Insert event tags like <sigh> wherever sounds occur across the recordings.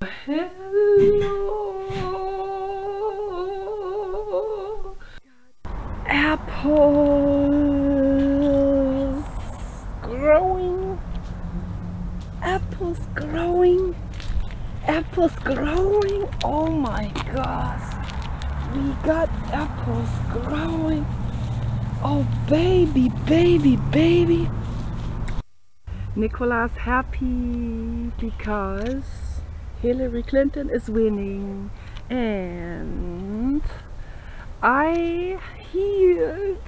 Hello. Apples growing. Apples growing. Apples growing. Oh my gosh. We got apples growing. Oh baby, baby, baby. Nicholas happy because Hillary Clinton is winning and I healed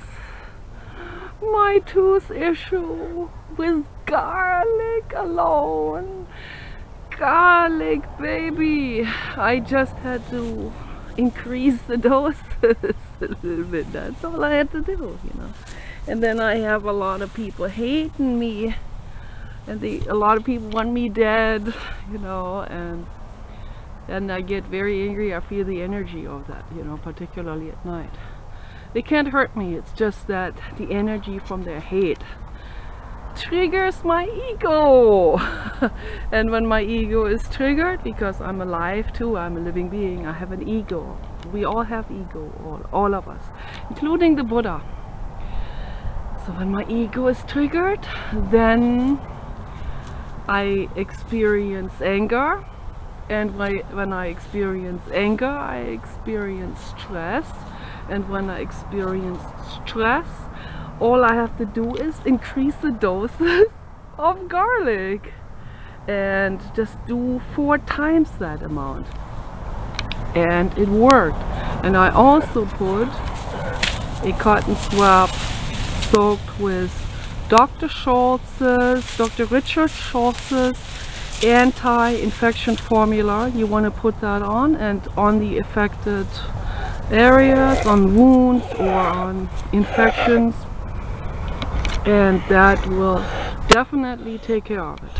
my tooth issue with garlic alone. Garlic baby. I just had to increase the <laughs> doses a little bit. That's all I had to do, you know. And then I have a lot of people hating me and they, a lot of people want me dead, you know, and then I get very angry. I feel the energy of that, you know, particularly at night. They can't hurt me. It's just that the energy from their hate triggers my ego. <laughs> and when my ego is triggered, because I'm alive too, I'm a living being, I have an ego. We all have ego, all, all of us, including the Buddha. So when my ego is triggered, then I experience anger and when I experience anger I experience stress and when I experience stress all I have to do is increase the doses <laughs> of garlic and just do four times that amount. And it worked. And I also put a cotton swab soaked with Dr. Schulze's, Dr. Richard Schulze's anti-infection formula. You want to put that on and on the affected areas, on wounds or on infections. And that will definitely take care of it.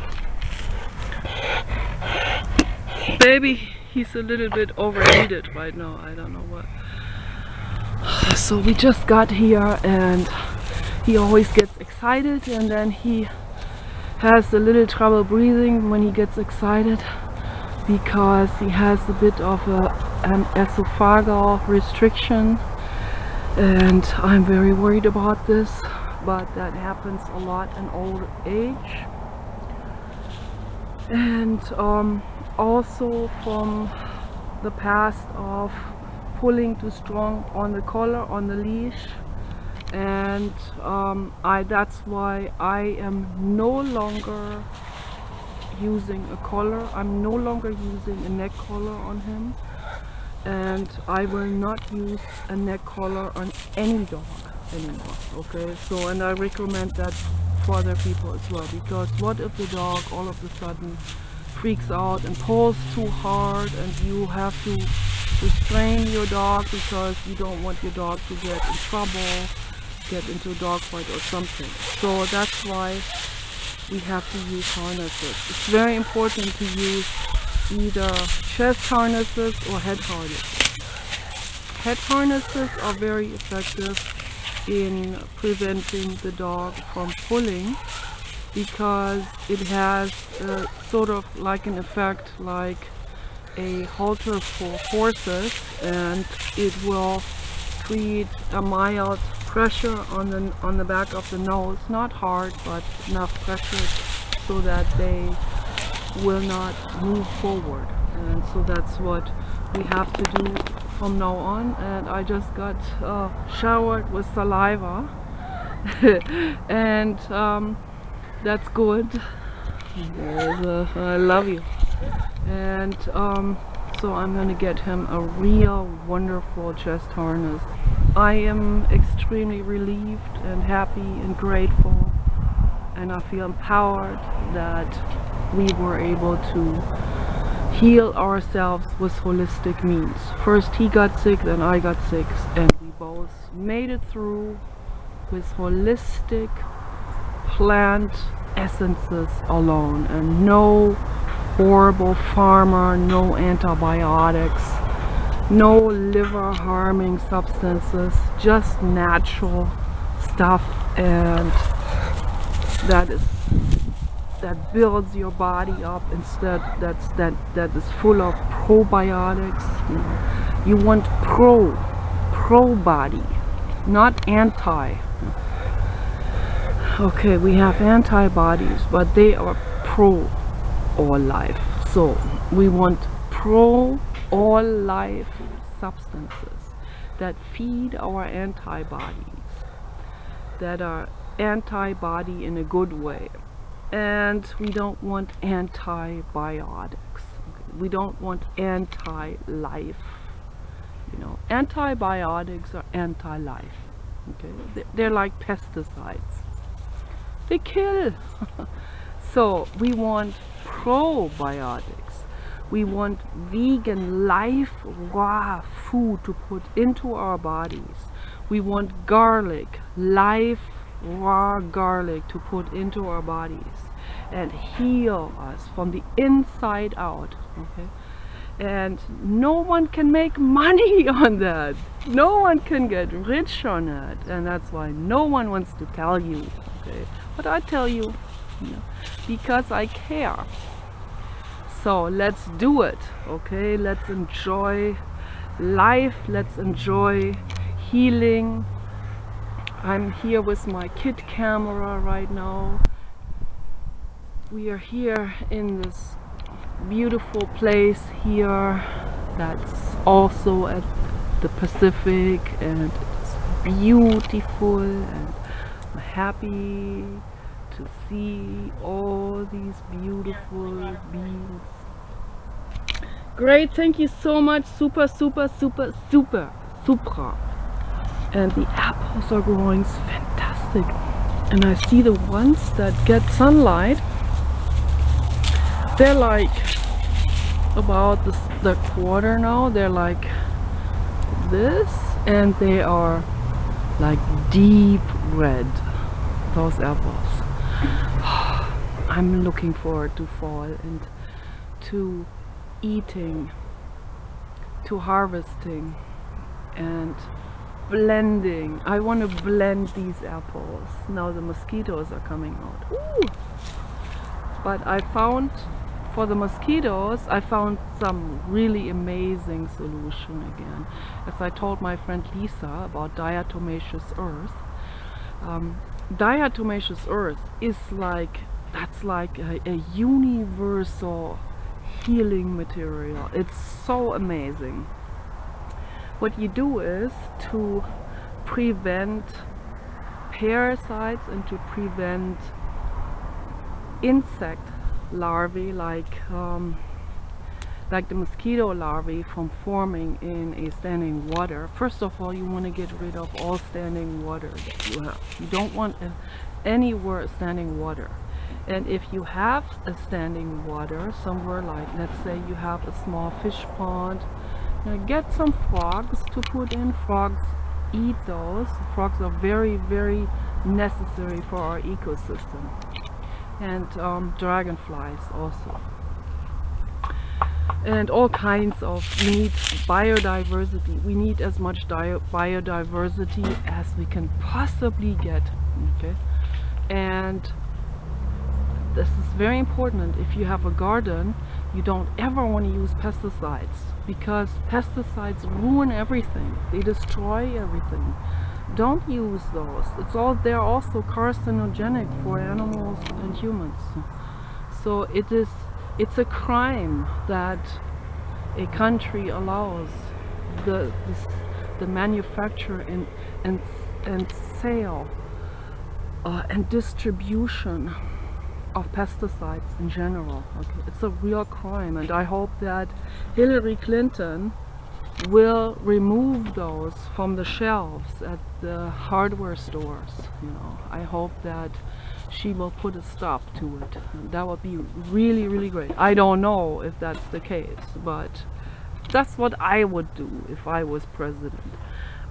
Baby, he's a little bit overheated right now. I don't know what. So we just got here and he always gets excited and then he has a little trouble breathing when he gets excited because he has a bit of a, an esophageal restriction and I'm very worried about this but that happens a lot in old age. And um, also from the past of pulling too strong on the collar on the leash and um, I that's why I am no longer using a collar. I'm no longer using a neck collar on him. And I will not use a neck collar on any dog anymore okay? So and I recommend that for other people as well because what if the dog all of a sudden freaks out and pulls too hard and you have to restrain your dog because you don't want your dog to get in trouble get into a dogfight or something. So that's why we have to use harnesses. It's very important to use either chest harnesses or head harnesses. Head harnesses are very effective in preventing the dog from pulling because it has sort of like an effect like a halter for horses and it will create a mild pressure on the on the back of the nose. Not hard but enough pressure so that they will not move forward. And so that's what we have to do from now on. And I just got uh, showered with saliva. <laughs> And um, that's good. I love you. And um, so I'm gonna get him a real wonderful chest harness I am extremely relieved and happy and grateful and I feel empowered that we were able to heal ourselves with holistic means. First he got sick, then I got sick and we both made it through with holistic plant essences alone and no horrible pharma, no antibiotics, no liver harming substances just natural stuff and that is that builds your body up instead that's that that is full of probiotics you, know. you want pro pro body not anti okay we have antibodies but they are pro all life so we want pro all life substances that feed our antibodies that are antibody in a good way. And we don't want antibiotics. We don't want anti-life you know. Antibiotics are anti-life okay? They're like pesticides. They kill. <laughs> So we want probiotics we want vegan life raw food to put into our bodies. We want garlic live raw garlic to put into our bodies and heal us from the inside out okay? And no one can make <laughs> money on that. No one can get rich on it and that's why no one wants to tell you okay? But I tell you because I care so let's do it okay? Let's enjoy life. Let's enjoy healing. I'm here with my kit camera right now. We are here in this beautiful place here that's also at the Pacific and it's beautiful and I'm happy to see all these beautiful beings. Great thank you so much. Super super super super super. And the apples are growing fantastic. And I see the ones that get sunlight. They're like about the, the quarter now. They're like this and they are like deep red those apples I'm looking forward to fall and to eating to harvesting and blending. I want to blend these apples. Now the mosquitoes are coming out. Ooh. but I found for the mosquitoes I found some really amazing solution again. As I told my friend Lisa about diatomaceous earth um, diatomaceous earth is like that's like a, a universal healing material. It's so amazing. What you do is to prevent parasites and to prevent insect larvae like um, like the mosquito larvae from forming in a standing water. First of all you want to get rid of all standing water. That you have you don't want a, anywhere standing water and if you have a standing water somewhere like let's say you have a small fish pond now get some frogs to put in. Frogs eat those. Frogs are very, very necessary for our ecosystem. And um, dragonflies also. And all kinds of, we need biodiversity. We need as much biodiversity as we can possibly get. Okay, And this is very important. If you have a garden, you don't ever want to use pesticides because pesticides ruin everything. They destroy everything. Don't use those. It's all they're also carcinogenic for animals and humans. So it is it's a crime that a country allows the the, the manufacture and and and sale uh, and distribution of pesticides in general. Okay, it's a real crime and I hope that Hillary Clinton will remove those from the shelves at the hardware stores. You know, I hope that she will put a stop to it. That would be really, really great. I don't know if that's the case, but that's what I would do if I was president.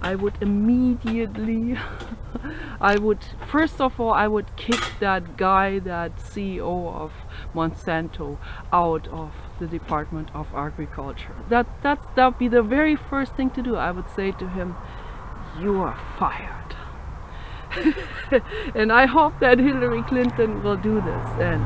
I would immediately <laughs> I would first of all I would kick that guy that CEO of Monsanto out of the Department of Agriculture. That that's that would be the very first thing to do. I would say to him you are fired. <laughs> And I hope that Hillary Clinton will do this. And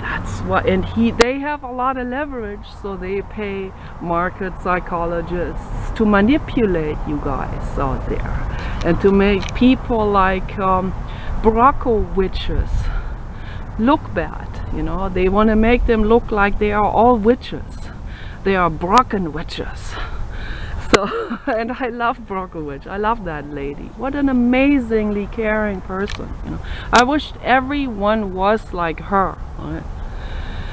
that's what and he they have a lot of leverage so they pay market psychologists to manipulate you guys out there and to make people like um, Bronco witches look bad you know? They want to make them look like they are all witches. They are broken witches so <laughs> and I love Brockovich I love that lady. What an amazingly caring person you know. I wished everyone was like her right?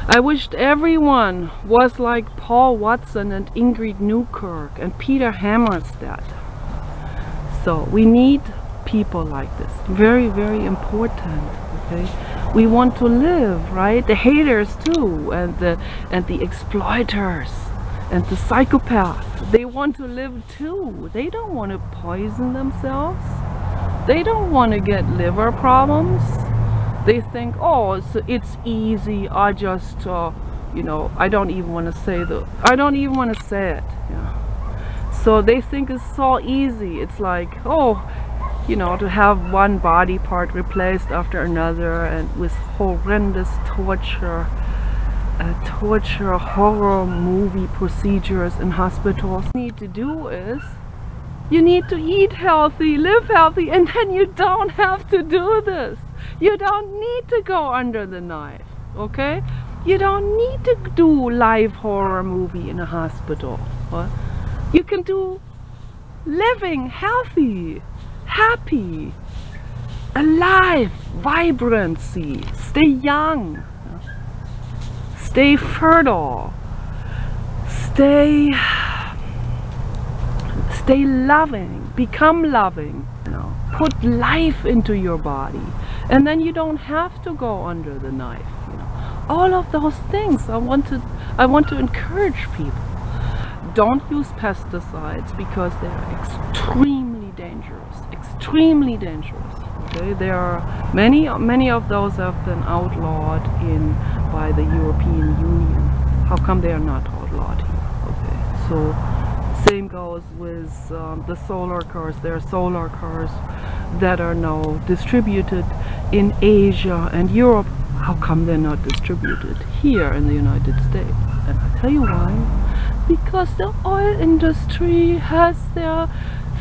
I wished everyone was like Paul Watson and Ingrid Newkirk and Peter Hammarstedt so we need people like this. Very very important okay? We want to live right? The haters too and the and the exploiters and the psychopaths they want to live too. They don't want to poison themselves. They don't want to get liver problems. They think oh it's, it's easy. I just uh, you know I don't even want to say the I don't even want to say it. Yeah. so they think it's so easy. It's like oh you know to have one body part replaced after another and with horrendous torture uh, torture horror movie procedures in hospitals need to do is you need to eat healthy live healthy and then you don't have to do this. You don't need to go under the knife okay? You don't need to do live horror movie in a hospital. What? you can do living healthy happy alive vibrancy. Stay young stay fertile. Stay stay loving. Become loving. You know put life into your body. And then you don't have to go under the knife you know. All of those things i want to i want to encourage people. Don't use pesticides because they're extremely dangerous extremely dangerous. Okay there are many many of those have been outlawed in by the European Union. How come they are not outlawed here? Okay so same goes with um, the solar cars. There are solar cars that are now distributed in Asia and Europe. How come they're not distributed here in the United States? And I tell you why. Because the oil industry has their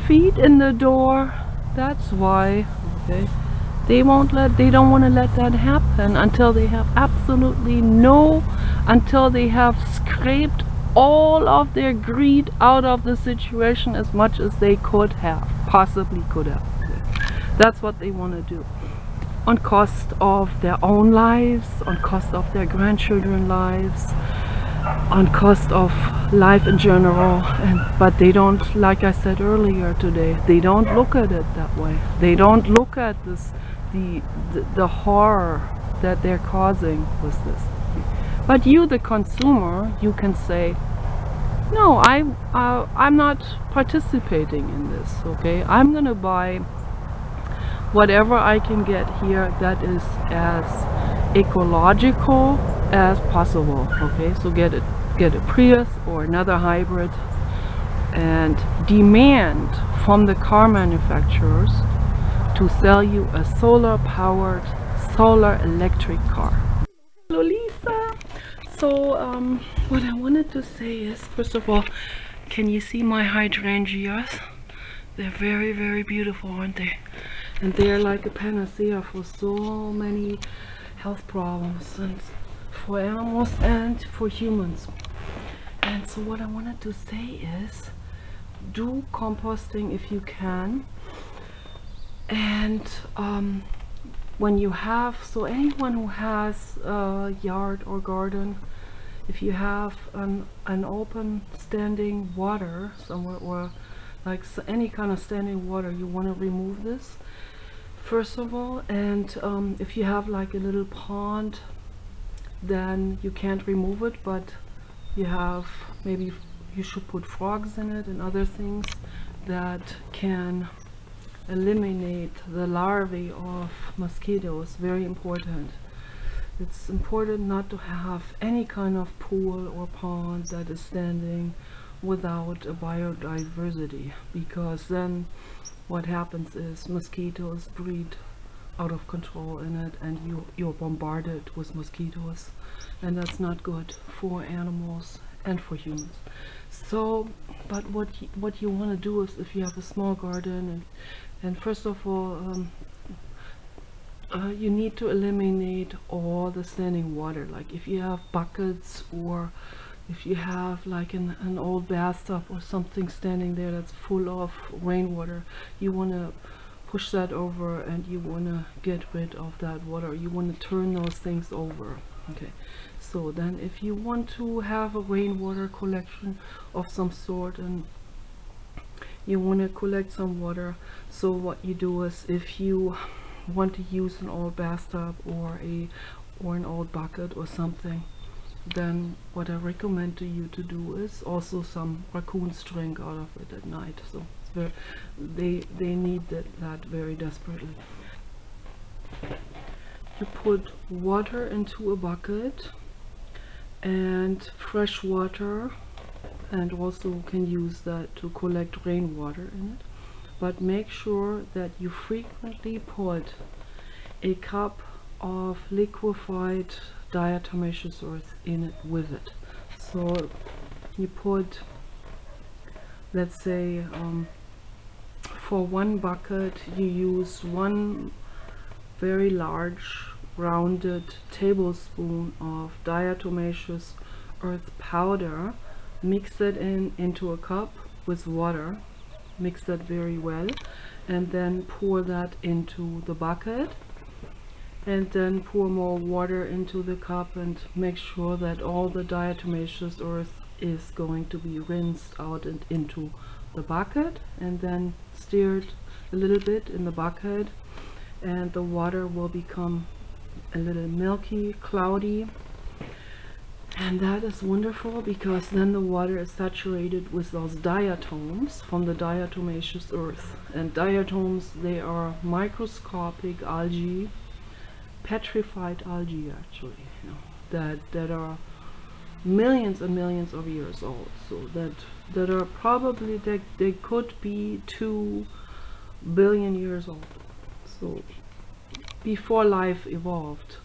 feet in the door. That's why okay they won't let they don't want to let that happen until they have absolutely no until they have scraped all of their greed out of the situation as much as they could have possibly could have. That's what they want to do. On cost of their own lives on cost of their grandchildren lives on cost of life in general and but they don't like I said earlier today they don't look at it that way. They don't look at this the the, the horror that they're causing with this. But you the consumer you can say no I uh, I'm not participating in this okay? I'm gonna buy whatever I can get here that is as ecological as possible okay? So get it get a Prius or another hybrid and demand from the car manufacturers to sell you a solar powered solar electric car. Hello Lisa. So um, what I wanted to say is first of all can you see my hydrangeas? They're very very beautiful aren't they? And they're like a panacea for so many health problems and for animals and for humans. And so what I wanted to say is do composting if you can and um, when you have so anyone who has a yard or garden if you have an, an open standing water somewhere or like any kind of standing water you want to remove this first of all. And um, if you have like a little pond then you can't remove it but you have maybe you should put frogs in it and other things that can eliminate the larvae of mosquitoes very important. It's important not to have any kind of pool or pond that is standing without a biodiversity because then what happens is mosquitoes breed out of control in it and you you're bombarded with mosquitoes and that's not good for animals and for humans. So but what you, what you want to do is if you have a small garden and and first of all um, uh, you need to eliminate all the standing water. Like if you have buckets or if you have like an, an old bathtub or something standing there that's full of rainwater you want to push that over and you want to get rid of that water. You want to turn those things over okay? So then if you want to have a rainwater collection of some sort and you want to collect some water. So what you do is if you want to use an old bathtub or a or an old bucket or something then what I recommend to you to do is also some raccoons drink out of it at night. So very, they they need that, that very desperately. You put water into a bucket and fresh water and also can use that to collect rainwater in it. But make sure that you frequently put a cup of liquefied diatomaceous earth in it with it. So you put let's say um, for one bucket you use one very large rounded tablespoon of diatomaceous earth powder mix it in into a cup with water. Mix that very well. And then pour that into the bucket. And then pour more water into the cup and make sure that all the diatomaceous earth is going to be rinsed out and into the bucket. And then stirred a little bit in the bucket. And the water will become a little milky, cloudy and that is wonderful because then the water is saturated with those diatoms from the diatomaceous earth. And diatoms they are microscopic algae petrified algae actually you know, that that are millions and millions of years old. So that that are probably they, they could be two billion years old. So before life evolved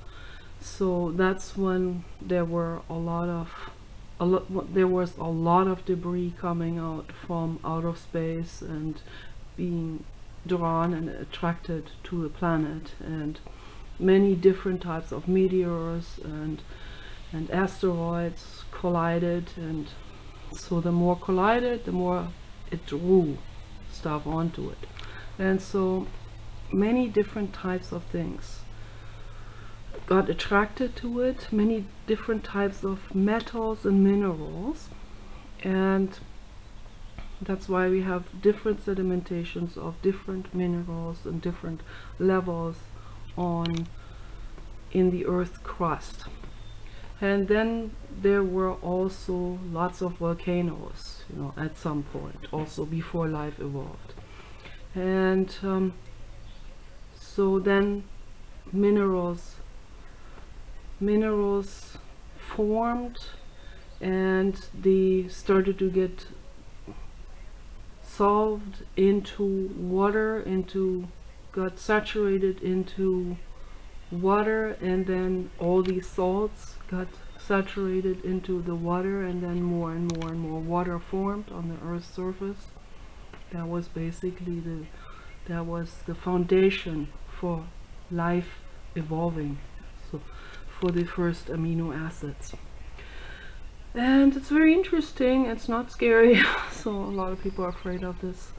so that's when there were a lot of a lot there was a lot of debris coming out from out of space and being drawn and attracted to the planet and many different types of meteors and and asteroids collided and so the more collided the more it drew stuff onto it. And so many different types of things got attracted to it many different types of metals and minerals. And that's why we have different sedimentations of different minerals and different levels on in the earth's crust. And then there were also lots of volcanoes you know at some point also before life evolved. And um, so then minerals minerals formed and they started to get solved into water into got saturated into water and then all these salts got saturated into the water and then more and more and more water formed on the earth's surface. That was basically the that was the foundation for life evolving for the first amino acids. And it's very interesting it's not scary <laughs> so a lot of people are afraid of this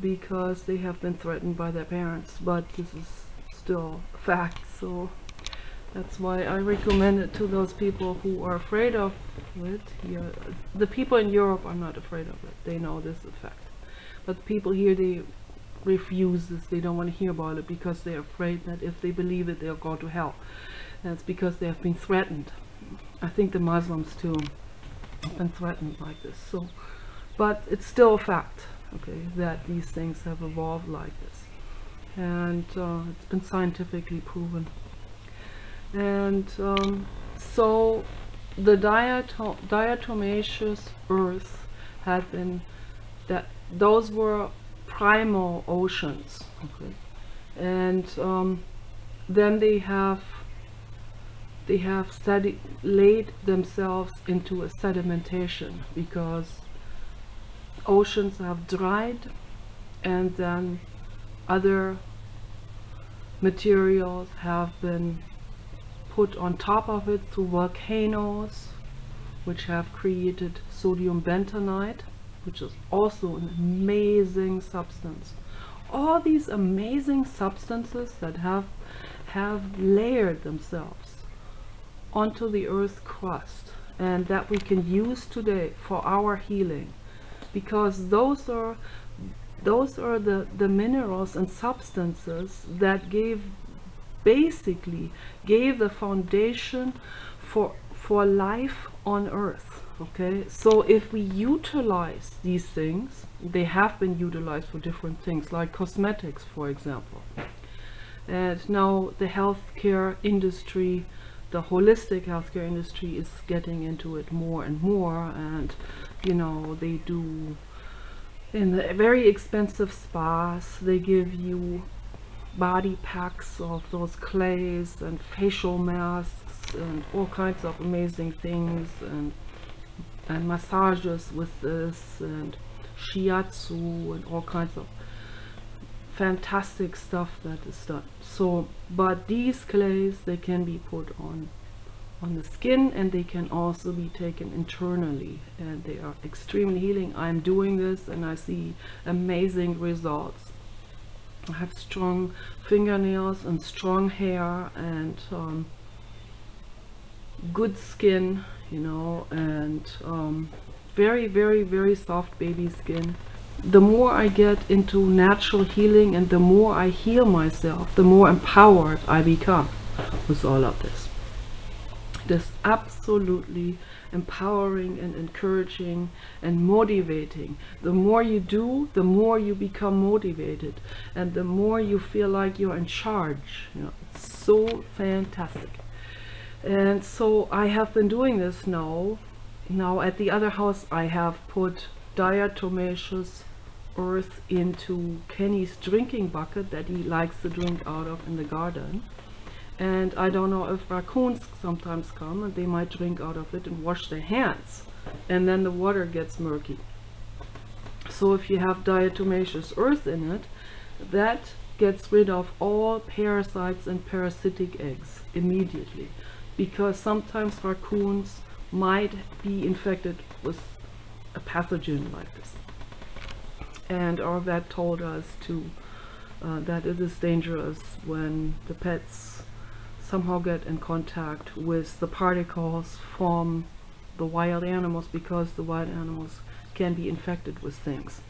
because they have been threatened by their parents but this is still fact so that's why I recommend it to those people who are afraid of it. Yeah, the people in Europe are not afraid of it they know this is a fact. But people here they refuse this they don't want to hear about it because they're afraid that if they believe it they'll go to hell that's because they have been threatened. I think the Muslims too have been threatened like this. So but it's still a fact okay that these things have evolved like this. And uh, it's been scientifically proven. And um, so the diatom diatomaceous earth had been that those were primal oceans okay. And um, then they have they have laid themselves into a sedimentation because oceans have dried and then other materials have been put on top of it through volcanoes which have created sodium bentonite which is also an amazing substance. All these amazing substances that have have layered themselves onto the earth crust and that we can use today for our healing. Because those are those are the the minerals and substances that gave basically gave the foundation for for life on earth okay? So if we utilize these things they have been utilized for different things like cosmetics for example. And now the healthcare industry the holistic healthcare industry is getting into it more and more and you know they do in the very expensive spas they give you body packs of those clays and facial masks and all kinds of amazing things and and massages with this and shiatsu and all kinds of fantastic stuff that is done. So but these clays they can be put on on the skin and they can also be taken internally and they are extremely healing. I'm doing this and I see amazing results. I have strong fingernails and strong hair and um, good skin you know and um, very very very soft baby skin the more I get into natural healing and the more I heal myself, the more empowered I become with all of this. It is absolutely empowering and encouraging and motivating. The more you do, the more you become motivated and the more you feel like you're in charge. You know, it's so fantastic. And so I have been doing this now. Now at the other house I have put diatomaceous earth into Kenny's drinking bucket that he likes to drink out of in the garden. And I don't know if raccoons sometimes come and they might drink out of it and wash their hands. And then the water gets murky. So if you have diatomaceous earth in it that gets rid of all parasites and parasitic eggs immediately. Because sometimes raccoons might be infected with a pathogen like this and our vet told us to uh, that it is dangerous when the pets somehow get in contact with the particles from the wild animals because the wild animals can be infected with things.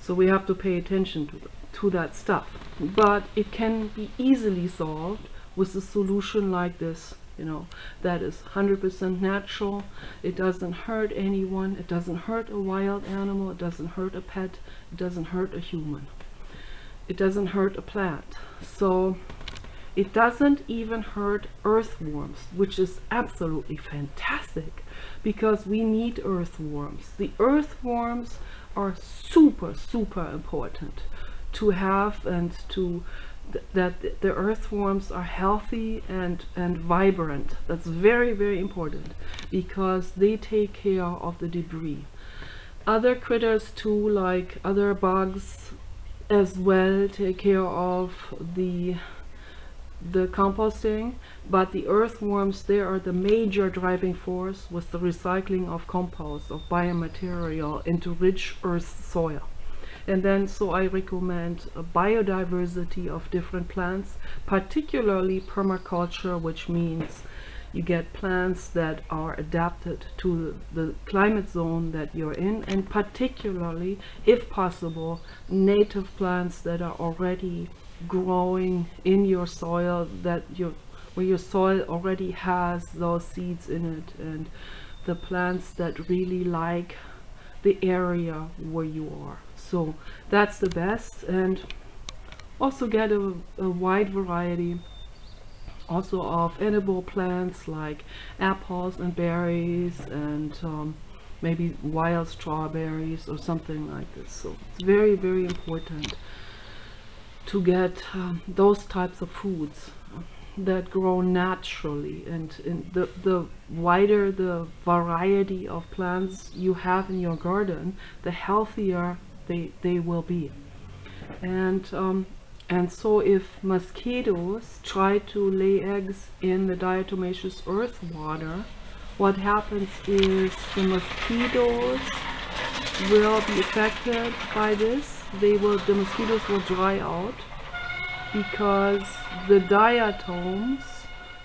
So we have to pay attention to, to that stuff. But it can be easily solved with a solution like this, you know, that is 100% natural. It doesn't hurt anyone. It doesn't hurt a wild animal. It doesn't hurt a pet. It doesn't hurt a human. It doesn't hurt a plant. So it doesn't even hurt earthworms, which is absolutely fantastic because we need earthworms. The earthworms are super, super important to have and to th that the earthworms are healthy and, and vibrant. That's very, very important because they take care of the debris. Other critters too, like other bugs as well, take care of the the composting, but the earthworms, they are the major driving force with the recycling of compost, of biomaterial into rich earth soil. And then, so I recommend a biodiversity of different plants, particularly permaculture, which means you get plants that are adapted to the climate zone that you're in, and particularly, if possible, native plants that are already growing in your soil that your where your soil already has those seeds in it and the plants that really like the area where you are so that's the best. And also get a, a wide variety also of edible plants like apples and berries and um, maybe wild strawberries or something like this. So it's very very important to get um, those types of foods that grow naturally. And, and the, the wider the variety of plants you have in your garden the healthier they, they will be. And um, and so if mosquitoes try to lay eggs in the diatomaceous earth water what happens is the mosquitoes will be affected by this. They will the mosquitoes will dry out because the diatoms,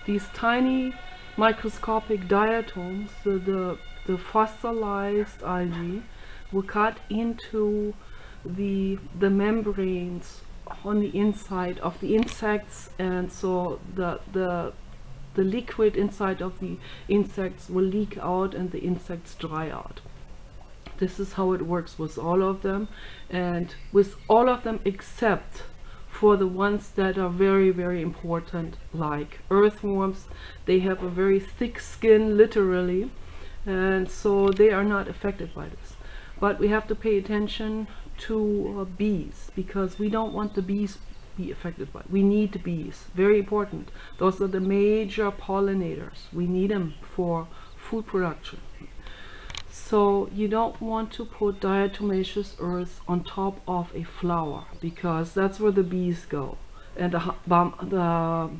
these tiny microscopic diatoms, the, the, the fossilized algae, will cut into the, the membranes on the inside of the insects and so the, the, the liquid inside of the insects will leak out and the insects dry out. This is how it works with all of them and with all of them except for the ones that are very very important like earthworms they have a very thick skin literally and so they are not affected by this but we have to pay attention to uh, bees because we don't want the bees be affected by we need bees. Very important. Those are the major pollinators. We need them for food production. So you don't want to put diatomaceous earth on top of a flower because that's where the bees go. And the, the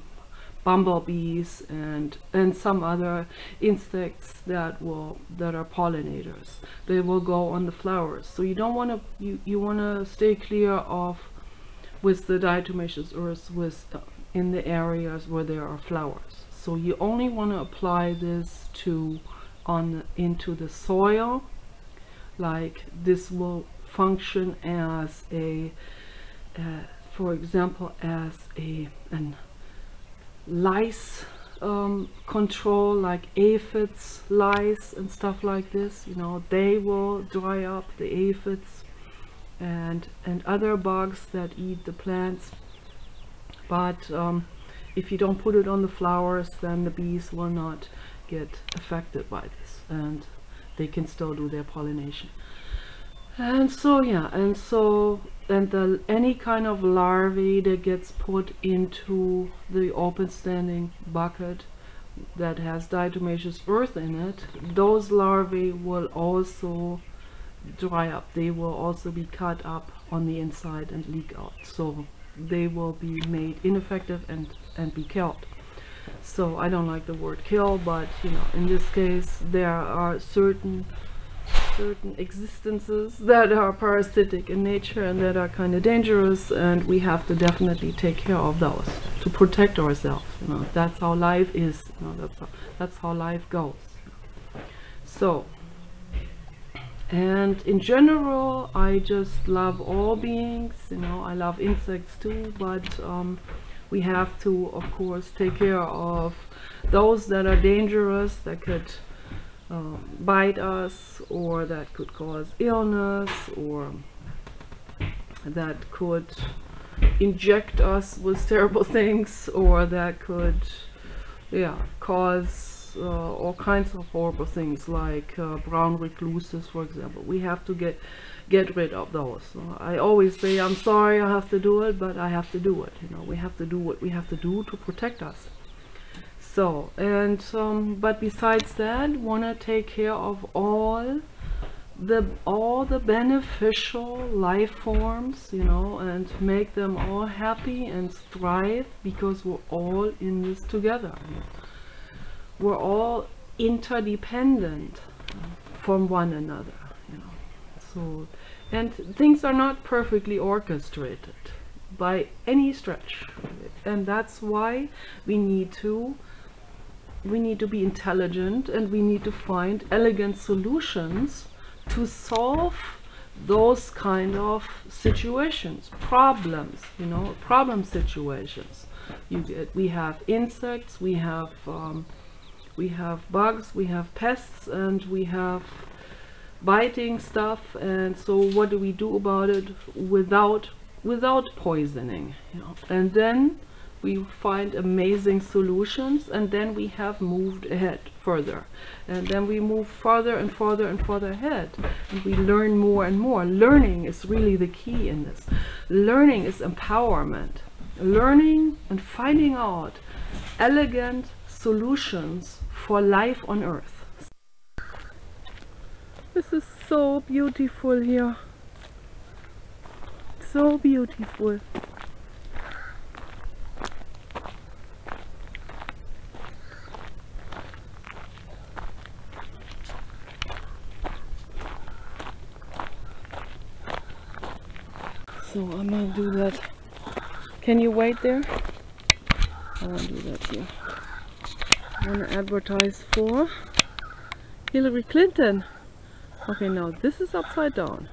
bumblebees and and some other insects that will that are pollinators. They will go on the flowers. So you don't want to you you want to stay clear of with the diatomaceous earth with uh, in the areas where there are flowers. So you only want to apply this to on into the soil. Like this will function as a uh, for example as a an lice um, control like aphids lice and stuff like this you know they will dry up the aphids and and other bugs that eat the plants. But um, if you don't put it on the flowers then the bees will not get affected by this and they can still do their pollination. And so yeah and so and the any kind of larvae that gets put into the open standing bucket that has diatomaceous earth in it those larvae will also dry up. They will also be cut up on the inside and leak out. So they will be made ineffective and and be killed. So I don't like the word kill but you know in this case there are certain certain existences that are parasitic in nature and that are kind of dangerous and we have to definitely take care of those to protect ourselves you know. That's how life is you know that's how, that's how life goes. So and in general I just love all beings you know. I love insects too but um, we have to of course take care of those that are dangerous that could um, bite us or that could cause illness or that could inject us with terrible <laughs> things or that could yeah cause uh, all kinds of horrible things like uh, brown recluses for example we have to get get rid of those. I always say, I'm sorry I have to do it, but I have to do it. You know, we have to do what we have to do to protect us. So, and, um, but besides that, want to take care of all the all the beneficial life forms you know and make them all happy and thrive because we're all in this together. We're all interdependent from one another you know. So and things are not perfectly orchestrated by any stretch and that's why we need to we need to be intelligent and we need to find elegant solutions to solve those kind of situations problems you know problem situations you get we have insects we have um, we have bugs we have pests and we have biting stuff and so what do we do about it without without poisoning you know? and then we find amazing solutions and then we have moved ahead further and then we move farther and farther and farther ahead and we learn more and more learning is really the key in this learning is empowerment learning and finding out elegant solutions for life on earth. This is so beautiful here. So beautiful. So I'm gonna do that. Can you wait there? I wanna do that here. I wanna advertise for Hillary Clinton. Okay, now this is upside down.